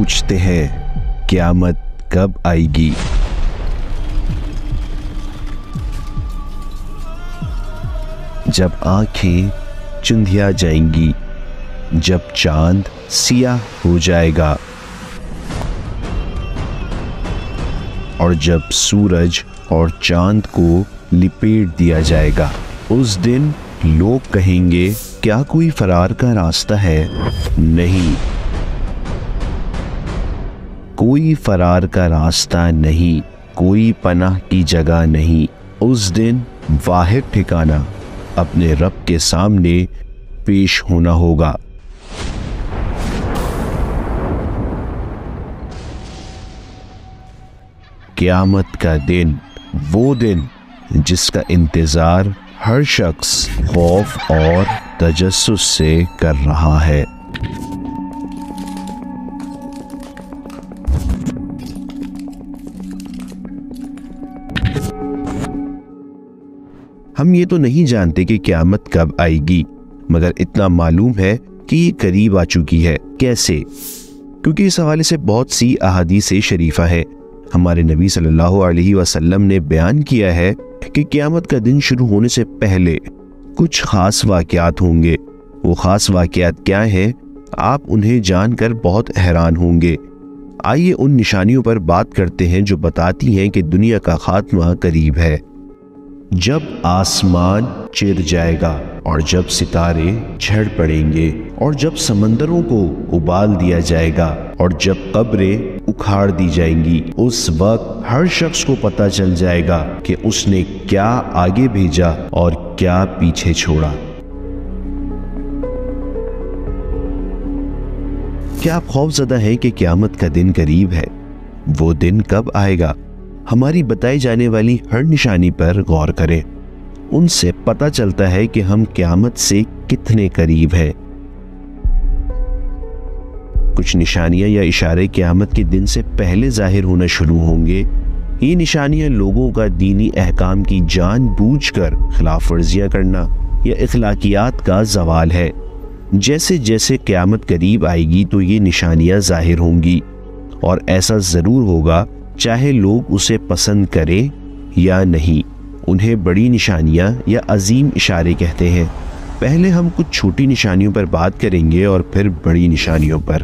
پوچھتے ہیں قیامت کب آئے گی۔ جب آنکھیں چندھیا جائیں گی، جب چاند سیاہ ہو جائے گا، اور جب سورج اور چاند کو لپیٹ دیا جائے گا۔ اس دن لوگ کہیں گے، کیا کوئی فرار کا راستہ ہے؟ نہیں۔ کوئی فرار کا راستہ نہیں، کوئی پناہ کی جگہ نہیں۔ اس دن واحد ٹھکانہ اپنے رب کے سامنے پیش ہونا ہوگا۔ قیامت کا دن، وہ دن جس کا انتظار ہر شخص خوف اور تجسس سے کر رہا ہے۔ ہم یہ تو نہیں جانتے کہ قیامت کب آئے گی، مگر اتنا معلوم ہے کہ یہ قریب آ چکی ہے۔ کیسے؟ کیونکہ اس حوالے سے بہت سی احادیث شریفہ ہے ہمارے نبی صلی اللہ علیہ وسلم نے بیان کیا ہے کہ قیامت کا دن شروع ہونے سے پہلے کچھ خاص واقعات ہوں گے۔ وہ خاص واقعات کیا ہیں؟ آپ انہیں جان کر بہت حیران ہوں گے۔ آئیے ان نشانیوں پر بات کرتے ہیں جو بتاتی ہیں کہ دنیا کا خاتمہ قریب ہے۔ جب آسمان چر جائے گا اور جب ستارے جھڑ پڑیں گے اور جب سمندروں کو ابال دیا جائے گا اور جب قبریں اکھاڑ دی جائیں گی، اس وقت ہر شخص کو پتہ چل جائے گا کہ اس نے کیا آگے بھیجا اور کیا پیچھے چھوڑا۔ کیا آپ خوف زدہ ہیں کہ قیامت کا دن قریب ہے؟ وہ دن کب آئے گا؟ ہماری بتائی جانے والی ہر نشانی پر غور کریں ان سے پتہ چلتا ہے کہ ہم قیامت سے کتنے قریب ہیں۔ کچھ نشانیاں یا اشارے قیامت کے دن سے پہلے ظاہر ہونا شروع ہوں گے۔ یہ نشانیاں لوگوں کا دینی احکام کی جان بوجھ کر خلاف ورزیاں کرنا یا اخلاقیات کا زوال ہے۔ جیسے جیسے قیامت قریب آئے گی تو یہ نشانیاں ظاہر ہوں گی اور ایسا ضرور ہوگا چاہے لوگ اسے پسند کریں یا نہیں، انہیں بڑی نشانیاں یا عظیم اشارے کہتے ہیں۔ پہلے ہم کچھ چھوٹی نشانیوں پر بات کریں گے اور پھر بڑی نشانیوں پر۔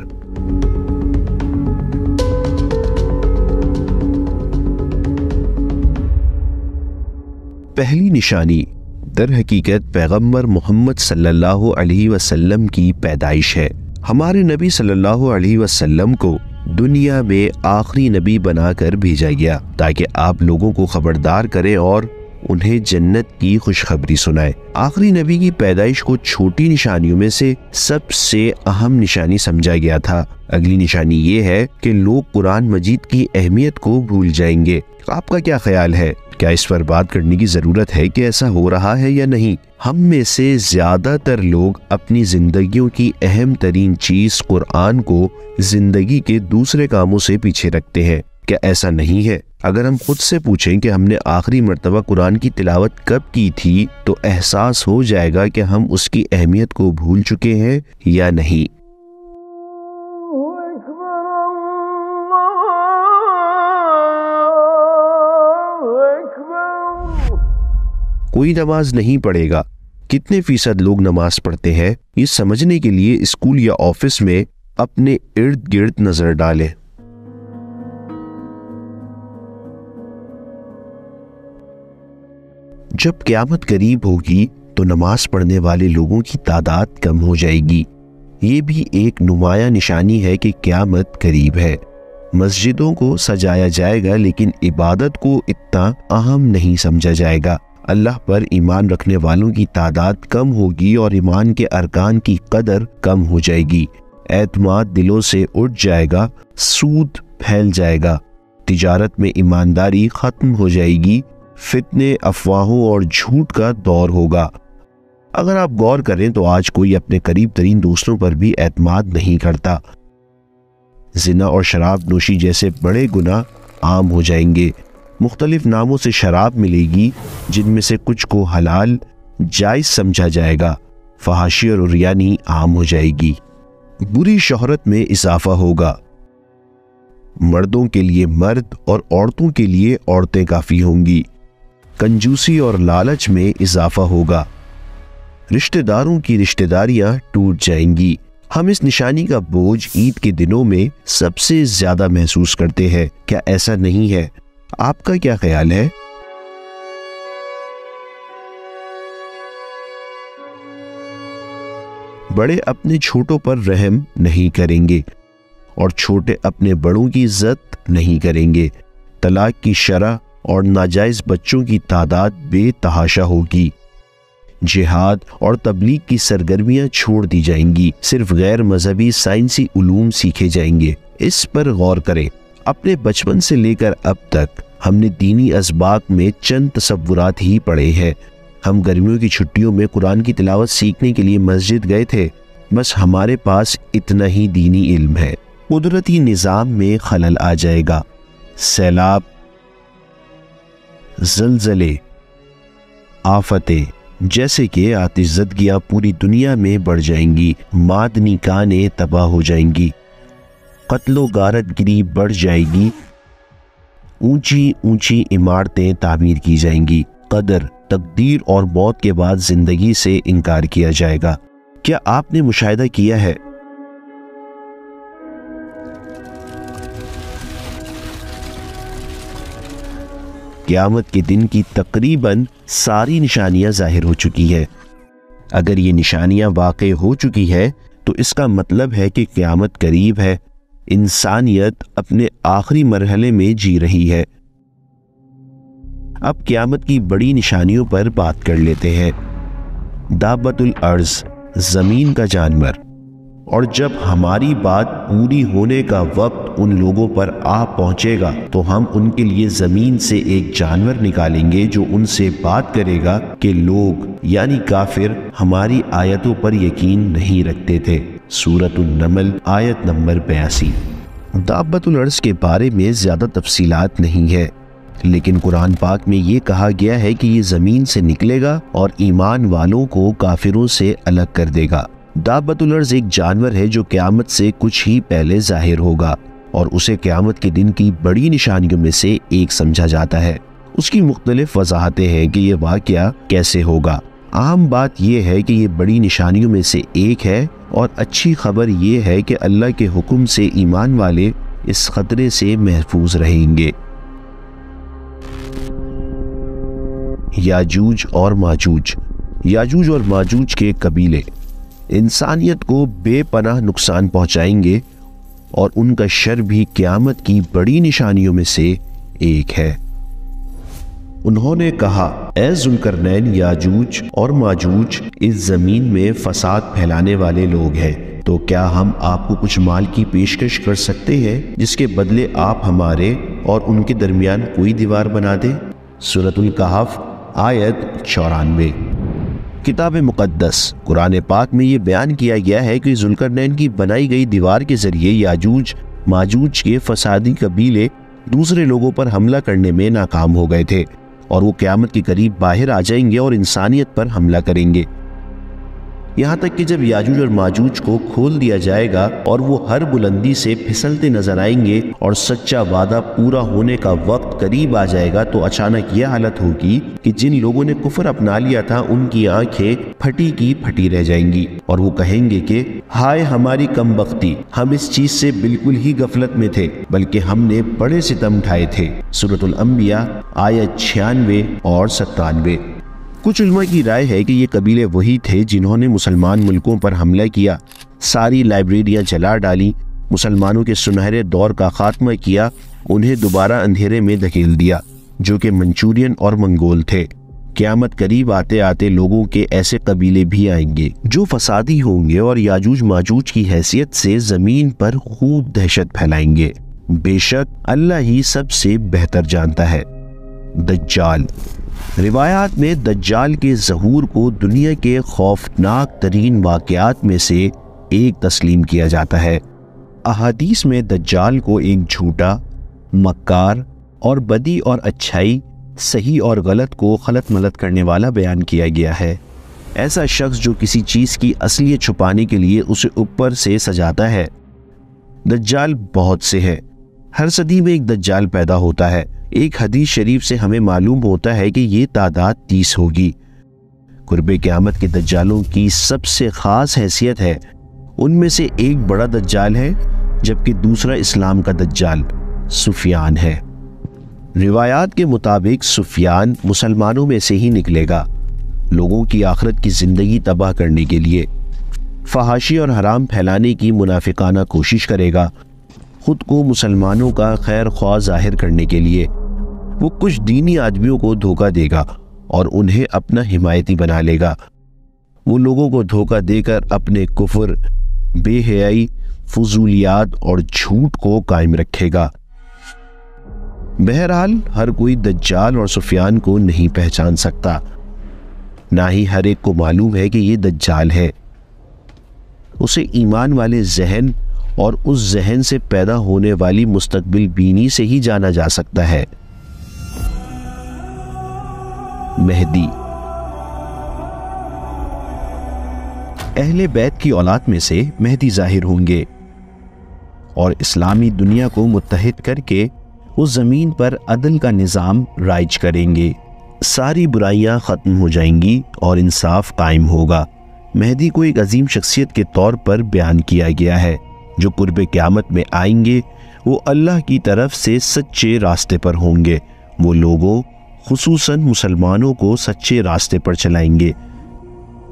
پہلی نشانی در حقیقت پیغمبر محمد صلی اللہ علیہ وسلم کی پیدائش ہے۔ ہمارے نبی صلی اللہ علیہ وسلم کو دنیا میں آخری نبی بنا کر بھیجا گیا تاکہ آپ لوگوں کو خبردار کرے اور انہیں جنت کی خوشخبری سنائے آخری نبی کی پیدائش کو چھوٹی نشانیوں میں سے سب سے اہم نشانی سمجھا گیا تھا۔ اگلی نشانی یہ ہے کہ لوگ قرآن مجید کی اہمیت کو بھول جائیں گے۔ آپ کا کیا خیال ہے؟ کیا اس پر بات کرنے کی ضرورت ہے کہ ایسا ہو رہا ہے یا نہیں۔ ہم میں سے زیادہ تر لوگ اپنی زندگیوں کی اہم ترین چیز قرآن کو زندگی کے دوسرے کاموں سے پیچھے رکھتے ہیں۔ کیا ایسا نہیں ہے؟ اگر ہم خود سے پوچھیں کہ ہم نے آخری مرتبہ قرآن کی تلاوت کب کی تھی، تو احساس ہو جائے گا کہ ہم اس کی اہمیت کو بھول چکے ہیں یا نہیں۔ کوئی نماز نہیں پڑھے گا۔ کتنے فیصد لوگ نماز پڑھتے ہیں؟ یہ سمجھنے کے لیے اسکول یا آفس میں اپنے ارد گرد نظر ڈالیں۔ جب قیامت قریب ہوگی تو نماز پڑھنے والے لوگوں کی تعداد کم ہو جائے گی۔ یہ بھی ایک نمایاں نشانی ہے کہ قیامت قریب ہے۔ مسجدوں کو سجایا جائے گا لیکن عبادت کو اتنا اہم نہیں سمجھا جائے گا۔ اللہ پر ایمان رکھنے والوں کی تعداد کم ہوگی اور ایمان کے ارکان کی قدر کم ہو جائے گی۔ اعتماد دلوں سے اٹھ جائے گا، سود پھیل جائے گا۔ تجارت میں ایمانداری ختم ہو جائے گی، فتنے، افواہوں اور جھوٹ کا دور ہوگا۔ اگر آپ غور کریں تو آج کوئی اپنے قریب ترین دوستوں پر بھی اعتماد نہیں کرتا۔ زنا اور شراب نوشی جیسے بڑے گناہ عام ہو جائیں گے۔ مختلف ناموں سے شراب ملے گی، جن میں سے کچھ کو حلال جائز سمجھا جائے گا۔ فحاشی اور اریانی عام ہو جائے گی۔ بری شہرت میں اضافہ ہوگا۔ مردوں کے لیے مرد اور عورتوں کے لیے عورتیں کافی ہوں گی۔ کنجوسی اور لالچ میں اضافہ ہوگا۔ رشتہ داروں کی رشتہ داریاں ٹوٹ جائیں گی۔ ہم اس نشانی کا بوجھ عید کے دنوں میں سب سے زیادہ محسوس کرتے ہیں۔ کیا ایسا نہیں ہے؟ آپ کا کیا خیال ہے؟ بڑے اپنے چھوٹوں پر رحم نہیں کریں گے اور چھوٹے اپنے بڑوں کی عزت نہیں کریں گے۔ طلاق کی شرح اور ناجائز بچوں کی تعداد بے تحاشا ہوگی۔ جہاد اور تبلیغ کی سرگرمیاں چھوڑ دی جائیں گی۔ صرف غیر مذہبی سائنسی علوم سیکھے جائیں گے۔ اس پر غور کریں۔ اپنے بچپن سے لے کر اب تک ہم نے دینی اسباق میں چند تصورات ہی پڑھے ہیں۔ ہم گرمیوں کی چھٹیوں میں قرآن کی تلاوت سیکھنے کے لیے مسجد گئے تھے۔ بس ہمارے پاس اتنا ہی دینی علم ہے۔ قدرتی نظام میں خلل آ جائے گا۔ سیلاب، زلزلے، آفتیں، جیسے کہ آتش زدگیاں پوری دنیا میں بڑھ جائیں گی۔ مادنی کانیں تباہ ہو جائیں گی۔ قتل و غارت گری بڑھ جائے گی۔ اونچی اونچی عمارتیں تعمیر کی جائیں گی۔ قدر، تقدیر اور موت کے بعد زندگی سے انکار کیا جائے گا۔ کیا آپ نے مشاہدہ کیا ہے؟ قیامت کے دن کی تقریباً ساری نشانیاں ظاہر ہو چکی ہے اگر یہ نشانیاں واقع ہو چکی ہے تو اس کا مطلب ہے کہ قیامت قریب ہے۔ انسانیت اپنے آخری مرحلے میں جی رہی ہے۔ اب قیامت کی بڑی نشانیوں پر بات کر لیتے ہیں۔ دابت الارض، زمین کا جانور۔ اور جب ہماری بات پوری ہونے کا وقت ان لوگوں پر آ پہنچے گا، تو ہم ان کے لیے زمین سے ایک جانور نکالیں گے جو ان سے بات کرے گا کہ لوگ یعنی کافر، ہماری آیتوں پر یقین نہیں رکھتے تھے۔ سورت النمل، آیت نمبر بیاسی۔ دابت الارض کے بارے میں زیادہ تفصیلات نہیں ہے، لیکن قرآن پاک میں یہ کہا گیا ہے کہ یہ زمین سے نکلے گا اور ایمان والوں کو کافروں سے الگ کر دے گا۔ دابت الارض ایک جانور ہے جو قیامت سے کچھ ہی پہلے ظاہر ہوگا، اور اسے قیامت کے دن کی بڑی نشانیوں میں سے ایک سمجھا جاتا ہے۔ اس کی مختلف وضاحتیں ہیں کہ یہ واقعہ کیسے ہوگا۔ عام بات یہ ہے کہ یہ بڑی نشانیوں میں سے ایک ہے اور اچھی خبر یہ ہے کہ اللہ کے حکم سے ایمان والے اس خطرے سے محفوظ رہیں گے۔ یاجوج اور ماجوج۔ یاجوج اور ماجوج کے قبیلے۔ انسانیت کو بے پناہ نقصان پہنچائیں گے اور ان کا شر بھی قیامت کی بڑی نشانیوں میں سے ایک ہے۔ انہوں نے کہا، اے ذلکرنین یاجوج اور ماجوج، اس زمین میں فساد پھیلانے والے لوگ ہیں، تو کیا ہم آپ کو کچھ مال کی پیشکش کر سکتے ہیں جس کے بدلے آپ ہمارے اور ان کے درمیان کوئی دیوار بنا دے سورت القحف آیت چورانوے۔ کتاب مقدس، قرآن پاک میں یہ بیان کیا گیا ہے کہ ذلکرنین کی بنائی گئی دیوار کے ذریعے یاجوج، ماجوج کے فسادی قبیلے دوسرے لوگوں پر حملہ کرنے میں ناکام ہو گئے تھے۔ اور وہ قیامت کے قریب باہر آ جائیں گے اور انسانیت پر حملہ کریں گے۔ یہاں تک کہ جب یاجوج اور ماجوج کو کھول دیا جائے گا اور وہ ہر بلندی سے پھسلتے نظر آئیں گے اور سچا وعدہ پورا ہونے کا وقت قریب آ جائے گا تو اچانک یہ حالت ہوگی کہ جن لوگوں نے کفر اپنا لیا تھا ان کی آنکھیں پھٹی کی پھٹی رہ جائیں گی اور وہ کہیں گے کہ ہائے ہماری کم بختی، ہم اس چیز سے بالکل ہی غفلت میں تھے، بلکہ ہم نے بڑے ستم اٹھائے تھے۔ سورت الانبیاء، آیت چھیانوے اور ستانوے۔ کچھ علماء کی رائے ہے کہ یہ قبیلے وہی تھے جنہوں نے مسلمان ملکوں پر حملہ کیا، ساری لائبریریاں جلا ڈالی، مسلمانوں کے سنہرے دور کا خاتمہ کیا، انہیں دوبارہ اندھیرے میں دھکیل دیا، جو کہ منچورین اور منگول تھے۔ قیامت قریب آتے آتے لوگوں کے ایسے قبیلے بھی آئیں گے جو فسادی ہوں گے اور یاجوج ماجوج کی حیثیت سے زمین پر خوب دہشت پھیلائیں گے۔ بے شک اللہ ہی سب سے بہتر جانتا ہے۔ دجال روایات میں دجال کے ظہور کو دنیا کے خوفناک ترین واقعات میں سے ایک تسلیم کیا جاتا ہے۔ احادیث میں دجال کو ایک جھوٹا، مکار اور بدی اور اچھائی، صحیح اور غلط کو خلط ملت کرنے والا بیان کیا گیا ہے۔ ایسا شخص جو کسی چیز کی اصلیت چھپانے کے لیے اسے اوپر سے سجاتا ہے۔ دجال بہت سے ہے ہر صدی میں ایک دجال پیدا ہوتا ہے۔ ایک حدیث شریف سے ہمیں معلوم ہوتا ہے کہ یہ تعداد تیس ہوگی۔ قرب قیامت کے دجالوں کی سب سے خاص حیثیت ہے۔ ان میں سے ایک بڑا دجال ہے، جبکہ دوسرا اسلام کا دجال سفیان ہے۔ روایات کے مطابق سفیان مسلمانوں میں سے ہی نکلے گا۔ لوگوں کی آخرت کی زندگی تباہ کرنے کے لیے۔ فحاشی اور حرام پھیلانے کی منافقانہ کوشش کرے گا۔ خود کو مسلمانوں کا خیر خواہ ظاہر کرنے کے لیے وہ کچھ دینی آدمیوں کو دھوکہ دے گا اور انہیں اپنا حمایتی بنا لے گا۔ وہ لوگوں کو دھوکہ دے کر اپنے کفر، بے حیائی، فضولیات اور جھوٹ کو قائم رکھے گا۔ بہرحال، ہر کوئی دجال اور سفیان کو نہیں پہچان سکتا۔ نہ ہی ہر ایک کو معلوم ہے کہ یہ دجال ہے۔ اسے ایمان والے ذہن اور اس ذہن سے پیدا ہونے والی مستقبل بینی سے ہی جانا جا سکتا ہے۔ مہدی۔ اہل بیت کی اولاد میں سے مہدی ظاہر ہوں گے اور اسلامی دنیا کو متحد کر کے اس زمین پر عدل کا نظام رائج کریں گے۔ ساری برائیاں ختم ہو جائیں گی اور انصاف قائم ہوگا۔ مہدی کو ایک عظیم شخصیت کے طور پر بیان کیا گیا ہے۔ جو قرب قیامت میں آئیں گے، وہ اللہ کی طرف سے سچے راستے پر ہوں گے۔ وہ لوگوں، خصوصاً مسلمانوں کو سچے راستے پر چلائیں گے۔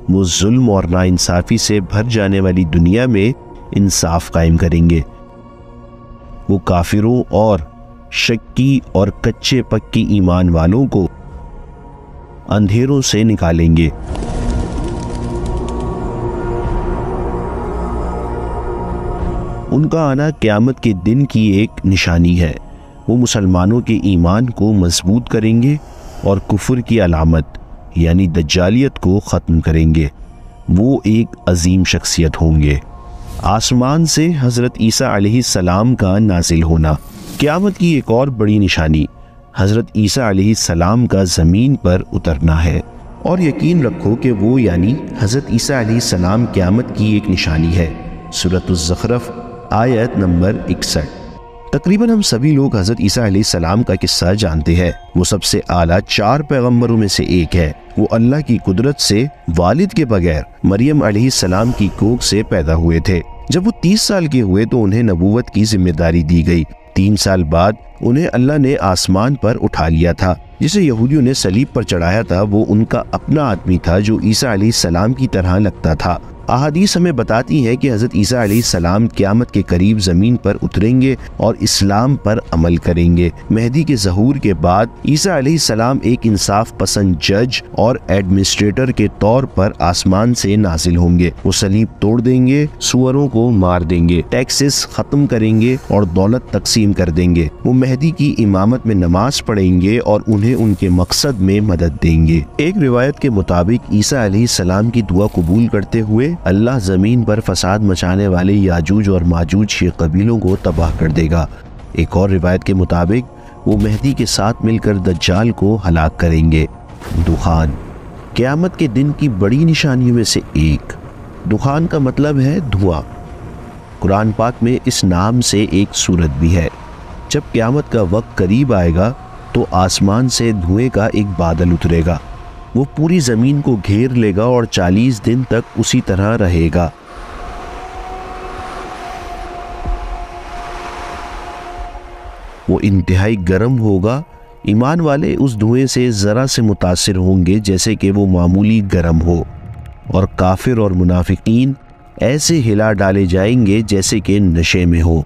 وہ ظلم اور ناانصافی سے بھر جانے والی دنیا میں انصاف قائم کریں گے۔ وہ کافروں اور شکی اور کچے پکی ایمان والوں کو اندھیروں سے نکالیں گے۔ ان کا آنا قیامت کے دن کی ایک نشانی ہے۔ وہ مسلمانوں کے ایمان کو مضبوط کریں گے اور کفر کی علامت یعنی دجالیت کو ختم کریں گے۔ وہ ایک عظیم شخصیت ہوں گے۔ آسمان سے حضرت عیسیٰ علیہ السلام کا نازل ہونا۔ قیامت کی ایک اور بڑی نشانی، حضرت عیسیٰ علیہ السلام کا زمین پر اترنا ہے۔ اور یقین رکھو کہ وہ یعنی حضرت عیسیٰ علیہ السلام قیامت کی ایک نشانی ہے۔ صورت الزخرف آیت نمبر اکسٹھ۔ تقریباً ہم سبھی لوگ حضرت عیسیٰ علیہ السلام کا قصہ جانتے ہیں۔ وہ سب سے اعلیٰ چار پیغمبروں میں سے ایک ہے۔ وہ اللہ کی قدرت سے والد کے بغیر مریم علیہ السلام کی کوک سے پیدا ہوئے تھے۔ جب وہ تیس سال کے ہوئے تو انہیں نبوت کی ذمہ داری دی گئی۔ تین سال بعد انہیں اللہ نے آسمان پر اٹھا لیا تھا، جسے یہودیوں نے سلیب پر چڑھایا تھا۔ وہ ان کا اپنا آدمی تھا جو عیسیٰ علیہ السلام کی طرح لگتا تھا۔ احادیث ہمیں بتاتی ہیں کہ حضرت عیسیٰ علیہ السلام قیامت کے قریب زمین پر اتریں گے اور اسلام پر عمل کریں گے۔ مہدی کے ظہور کے بعد عیسیٰ علیہ السلام ایک انصاف پسند جج اور ایڈمنسٹریٹر کے طور پر آسمان سے نازل ہوں گے۔ وہ سلیب توڑ دیں گے، سوروں کو مار دیں گے، ٹیکسز ختم کریں گے اور دولت تقسیم کر دیں گے۔ وہ مہدی کی امامت میں نماز پڑھیں گے اور انہیں ان کے مقصد میں مدد دیں گے۔ ایک روایت کے مطابق عیسیٰ علیہ السلام کی دعا قبول کرتے ہوئے اللہ زمین پر فساد مچانے والے یاجوج اور ماجوج کے قبیلوں کو تباہ کر دے گا۔ ایک اور روایت کے مطابق، وہ مہدی کے ساتھ مل کر دجال کو ہلاک کریں گے۔ دخان۔ قیامت کے دن کی بڑی نشانیوں میں سے ایک۔ دخان کا مطلب ہے دھواں۔ قرآن پاک میں اس نام سے ایک صورت بھی ہے۔ جب قیامت کا وقت قریب آئے گا، تو آسمان سے دھوئے کا ایک بادل اترے گا۔ وہ پوری زمین کو گھیر لے گا اور چالیس دن تک اسی طرح رہے گا۔ وہ انتہائی گرم ہوگا۔ ایمان والے اس دھوئیں سے ذرا سے متاثر ہوں گے جیسے کہ وہ معمولی گرم ہو۔ اور کافر اور منافقین ایسے ہلا ڈالے جائیں گے جیسے کہ نشے میں ہو۔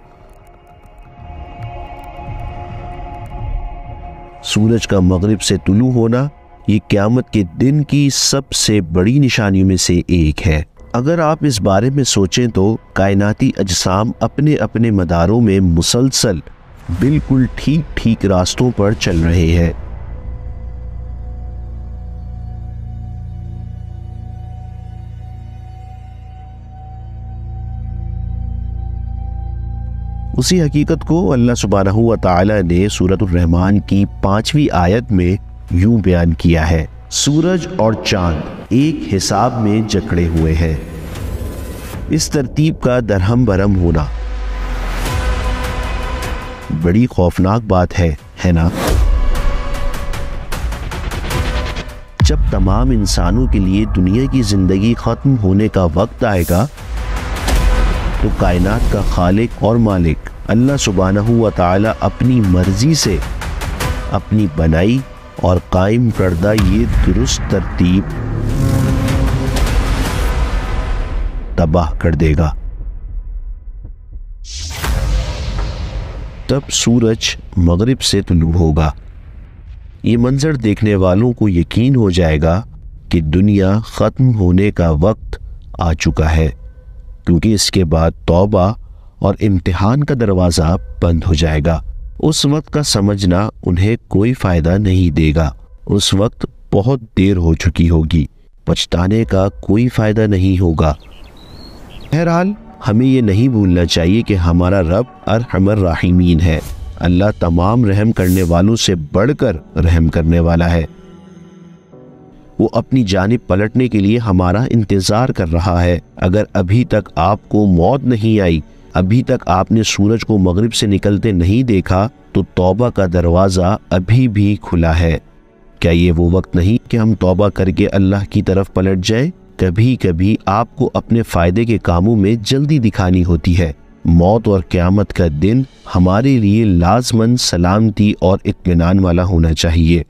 سورج کا مغرب سے طلوع ہونا یہ قیامت کے دن کی سب سے بڑی نشانیوں میں سے ایک ہے۔ اگر آپ اس بارے میں سوچیں تو کائناتی اجسام اپنے اپنے مداروں میں مسلسل بالکل ٹھیک ٹھیک راستوں پر چل رہے ہیں۔ اسی حقیقت کو اللہ سبحانہ و تعالی نے سورت الرحمن کی پانچویں آیت میں یوں بیان کیا ہے۔ سورج اور چاند ایک حساب میں جکڑے ہوئے ہیں۔ اس ترتیب کا درہم برہم ہونا۔ بڑی خوفناک بات ہے ہے نا؟ جب تمام انسانوں کے لیے دنیا کی زندگی ختم ہونے کا وقت آئے گا، تو کائنات کا خالق اور مالک اللہ سبحانہ و تعالی اپنی مرضی سے اپنی بنائی اور قائم کردہ یہ درست ترتیب تباہ کر دے گا۔ تب سورج مغرب سے طلوع ہوگا۔ یہ منظر دیکھنے والوں کو یقین ہو جائے گا کہ دنیا ختم ہونے کا وقت آ چکا ہے، کیونکہ اس کے بعد توبہ اور امتحان کا دروازہ بند ہو جائے گا۔ اس وقت کا سمجھنا انہیں کوئی فائدہ نہیں دے گا۔ اس وقت بہت دیر ہو چکی ہوگی۔ پچھتانے کا کوئی فائدہ نہیں ہوگا۔ بہرحال، ہمیں یہ نہیں بھولنا چاہیے کہ ہمارا رب ارحم الراحمین ہے۔ اللہ تمام رحم کرنے والوں سے بڑھ کر رحم کرنے والا ہے۔ وہ اپنی جانب پلٹنے کے لیے ہمارا انتظار کر رہا ہے۔ اگر ابھی تک آپ کو موت نہیں آئی ابھی تک آپ نے سورج کو مغرب سے نکلتے نہیں دیکھا، تو توبہ کا دروازہ ابھی بھی کھلا ہے۔ کیا یہ وہ وقت نہیں کہ ہم توبہ کر کے اللہ کی طرف پلٹ جائیں؟ کبھی کبھی آپ کو اپنے فائدے کے کاموں میں جلدی دکھانی ہوتی ہے۔ موت اور قیامت کا دن ہمارے لیے لازمن سلامتی اور اطمینان والا ہونا چاہیے۔